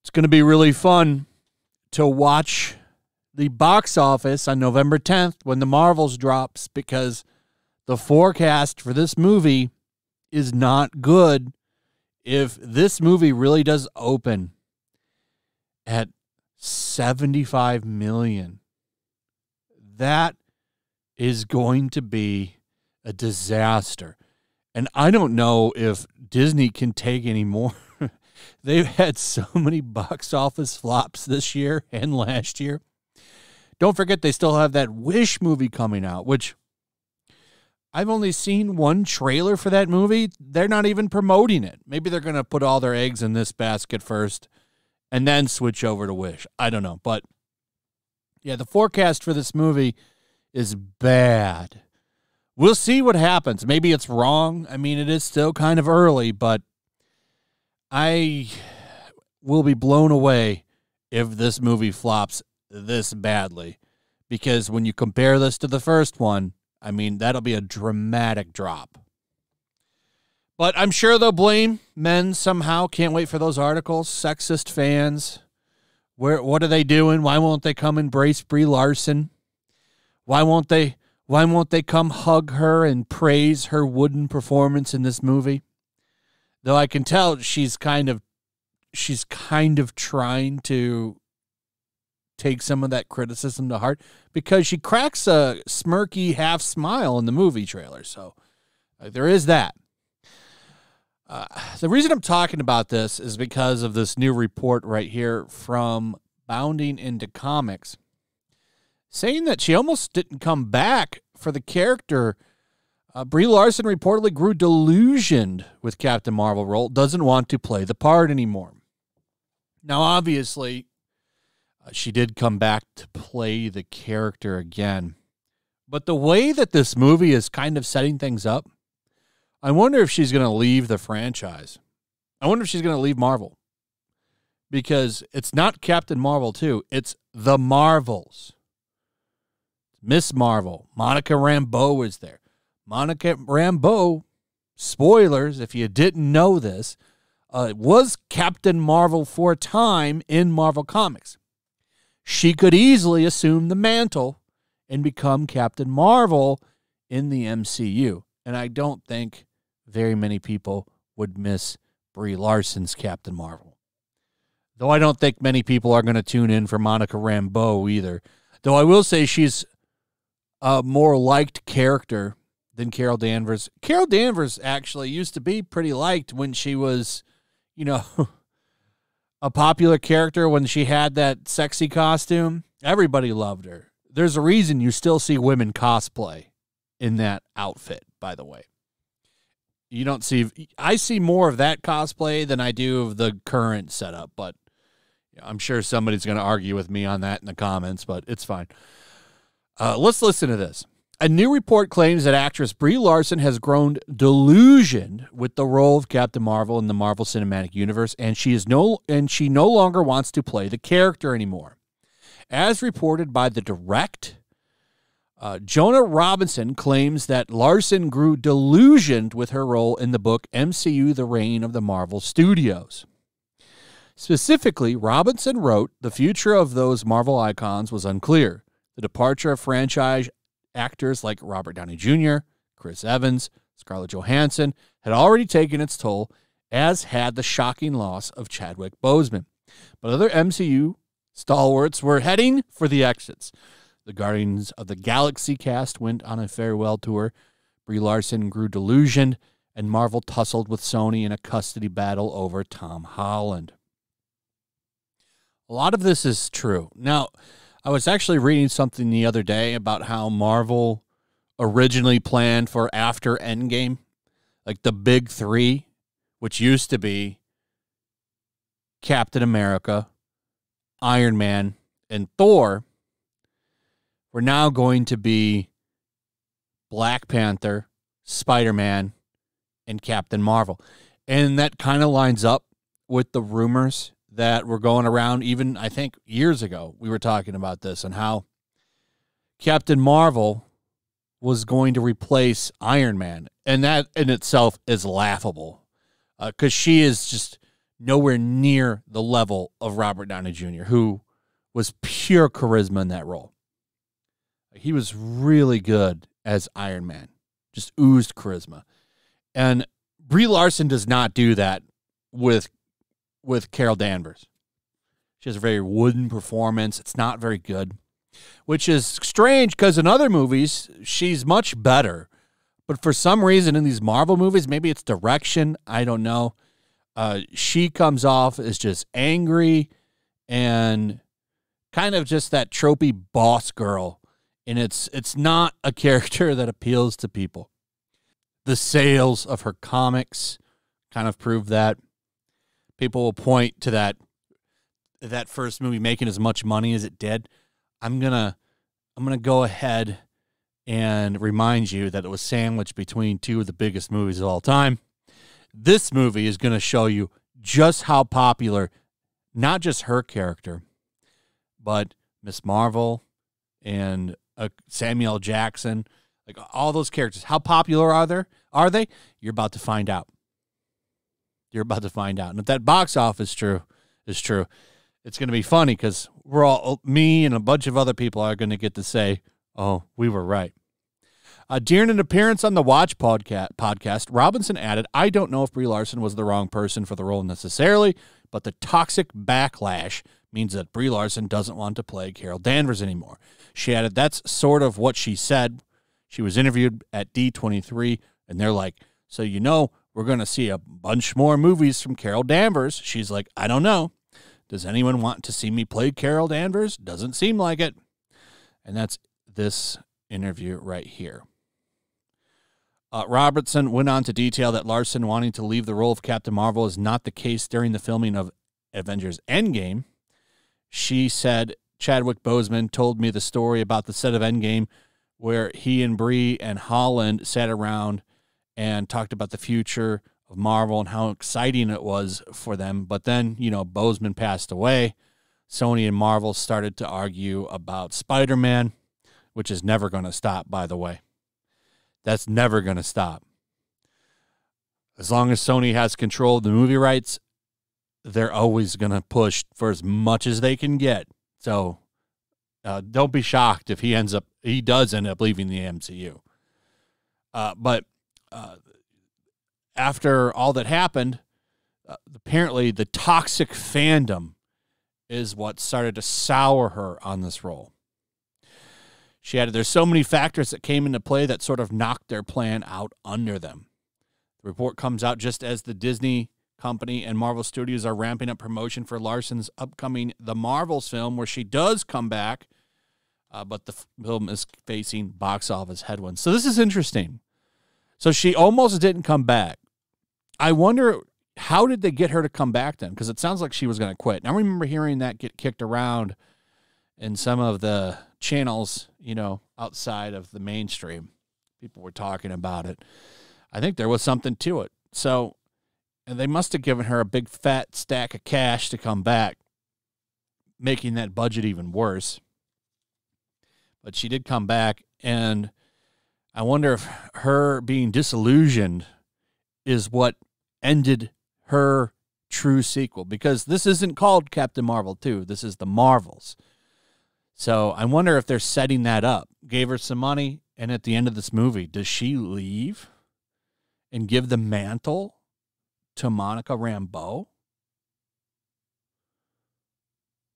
It's going to be really fun to watch the box office on November 10th when the Marvels drops because the forecast for this movie is not good if this movie really does open at 75 million. That is going to be a disaster. And I don't know if Disney can take any more. They've had so many box office flops this year and last year. Don't forget, they still have that Wish movie coming out, which I've only seen one trailer for that movie. They're not even promoting it. Maybe they're going to put all their eggs in this basket first and then switch over to Wish. I don't know. But yeah, the forecast for this movie is bad. We'll see what happens. Maybe it's wrong. I mean, it is still kind of early, but I will be blown away if this movie flops this badly. Because when you compare this to the first one, I mean, that'll be a dramatic drop. But I'm sure they'll blame men somehow. Can't wait for those articles. Sexist fans. Where what are they doing? Why won't they come embrace Brie Larson? Why won't they why won't they come hug her and praise her wooden performance in this movie? Though I can tell she's kind of she's kind of trying to take some of that criticism to heart because she cracks a smirky half smile in the movie trailer. So uh, there is that. Uh, the reason I'm talking about this is because of this new report right here from Bounding into Comics saying that she almost didn't come back for the character. Uh, Brie Larson reportedly grew delusioned with Captain Marvel role, doesn't want to play the part anymore. Now, obviously, uh, she did come back to play the character again. But the way that this movie is kind of setting things up, I wonder if she's going to leave the franchise. I wonder if she's going to leave Marvel. Because it's not Captain Marvel 2, it's The Marvels. Miss Marvel, Monica Rambeau is there. Monica Rambeau, spoilers if you didn't know this, uh, was Captain Marvel for a time in Marvel Comics she could easily assume the mantle and become Captain Marvel in the MCU. And I don't think very many people would miss Brie Larson's Captain Marvel. Though I don't think many people are going to tune in for Monica Rambeau either. Though I will say she's a more liked character than Carol Danvers. Carol Danvers actually used to be pretty liked when she was, you know, a popular character when she had that sexy costume. Everybody loved her. There's a reason you still see women cosplay in that outfit, by the way. You don't see, I see more of that cosplay than I do of the current setup, but I'm sure somebody's going to argue with me on that in the comments, but it's fine. Uh, let's listen to this. A new report claims that actress Brie Larson has grown delusioned with the role of Captain Marvel in the Marvel Cinematic Universe, and she is no and she no longer wants to play the character anymore. As reported by the Direct, uh, Joanna Robinson claims that Larson grew delusioned with her role in the book MCU: The Reign of the Marvel Studios. Specifically, Robinson wrote, "The future of those Marvel icons was unclear." The departure of franchise actors like Robert Downey Jr., Chris Evans, Scarlett Johansson had already taken its toll, as had the shocking loss of Chadwick Boseman. But other MCU stalwarts were heading for the exits. The Guardians of the Galaxy cast went on a farewell tour. Brie Larson grew delusioned, and Marvel tussled with Sony in a custody battle over Tom Holland. A lot of this is true. Now, I was actually reading something the other day about how Marvel originally planned for after Endgame, like the big three, which used to be Captain America, Iron Man, and Thor, were now going to be Black Panther, Spider Man, and Captain Marvel. And that kind of lines up with the rumors that were going around even I think years ago. We were talking about this and how Captain Marvel was going to replace Iron Man, and that in itself is laughable because uh, she is just nowhere near the level of Robert Downey Jr., who was pure charisma in that role. He was really good as Iron Man, just oozed charisma. And Brie Larson does not do that with with Carol Danvers. She has a very wooden performance. It's not very good, which is strange because in other movies she's much better. But for some reason in these Marvel movies, maybe it's direction, I don't know. Uh, she comes off as just angry and kind of just that tropey boss girl, and it's it's not a character that appeals to people. The sales of her comics kind of prove that. People will point to that that first movie making as much money as it did. I'm gonna I'm gonna go ahead and remind you that it was sandwiched between two of the biggest movies of all time. This movie is to show you just how popular not just her character, but Miss Marvel and uh, Samuel Jackson, like all those characters, how popular are they? Are they? You're about to find out. You're about to find out. And if that box office true is true, it's going to be funny because we're all me and a bunch of other people are going to get to say, "Oh, we were right." Uh, during an appearance on the Watch podcast, podcast, Robinson added, I don't know if Brie Larson was the wrong person for the role necessarily, but the toxic backlash means that Brie Larson doesn't want to play Carol Danvers anymore. She added, That's sort of what she said. She was interviewed at D23, and they're like, So, you know, we're going to see a bunch more movies from Carol Danvers. She's like, I don't know. Does anyone want to see me play Carol Danvers? Doesn't seem like it. And that's this interview right here. Uh, Robertson went on to detail that Larson wanting to leave the role of Captain Marvel is not the case during the filming of Avengers Endgame. She said Chadwick Boseman told me the story about the set of Endgame where he and Brie and Holland sat around and talked about the future of Marvel and how exciting it was for them. But then, you know, Boseman passed away. Sony and Marvel started to argue about Spider Man, which is never going to stop, by the way. That's never going to stop. As long as Sony has control of the movie rights, they're always going to push for as much as they can get. So uh, don't be shocked if he ends up, he does end up leaving the MCU. Uh, but uh, after all that happened, uh, apparently the toxic fandom is what started to sour her on this role. She added, There's so many factors that came into play that sort of knocked their plan out under them. The report comes out just as the Disney company and Marvel Studios are ramping up promotion for Larson's upcoming The Marvels film, where she does come back, uh, but the film is facing box office headwinds. So this is interesting. So she almost didn't come back. I wonder how did they get her to come back then? Because it sounds like she was going to quit. And I remember hearing that get kicked around in some of the channels, you know, outside of the mainstream. People were talking about it. I think there was something to it. So and they must have given her a big fat stack of cash to come back, making that budget even worse. But she did come back, and I wonder if her being disillusioned is what ended her true sequel because this isn't called Captain Marvel 2. This is the Marvels. So I wonder if they're setting that up. Gave her some money, and at the end of this movie, does she leave and give the mantle to Monica Rambeau?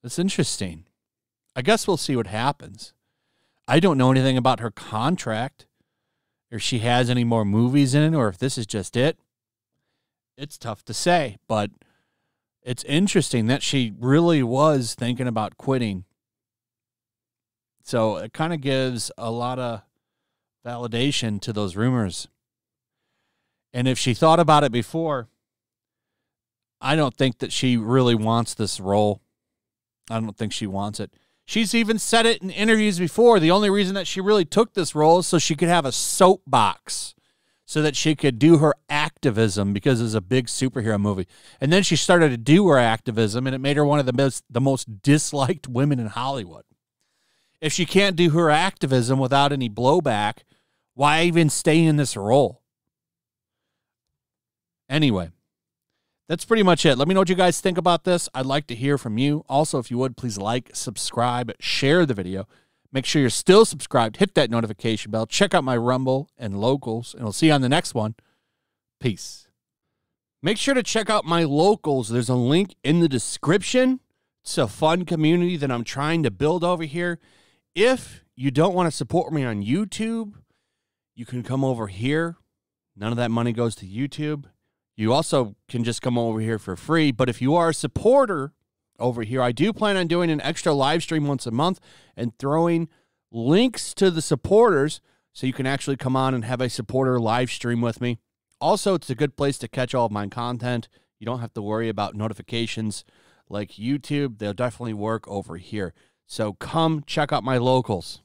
That's interesting. I guess we'll see what happens. I don't know anything about her contract, if she has any more movies in it, or if this is just it. It's tough to say, but it's interesting that she really was thinking about quitting so it kind of gives a lot of validation to those rumors. And if she thought about it before, I don't think that she really wants this role. I don't think she wants it. She's even said it in interviews before. The only reason that she really took this role is so she could have a soapbox, so that she could do her activism because it's a big superhero movie. And then she started to do her activism, and it made her one of the most the most disliked women in Hollywood if she can't do her activism without any blowback, Why even stay in this role? Anyway, that's pretty much it. Let me know what you guys think about this. I'd like to hear from you. Also, if you would, please like, subscribe, share the video. Make sure you're still subscribed. Hit that notification bell. Check out my Rumble and locals, and we'll see you on the next one. Peace. Make sure to check out my locals. There's a link in the description. It's a fun community that I'm trying to build over here. If you don't want to support me on YouTube, you can come over here. None of that money goes to YouTube. You also can just come over here for free. But if you are a supporter over here, I do plan on doing an extra live stream once a month and throwing links to the supporters so you can actually come on and have a supporter live stream with me. Also, it's a good place to catch all of my content. You don't have to worry about notifications like YouTube. They'll definitely work over here. So come check out my locals.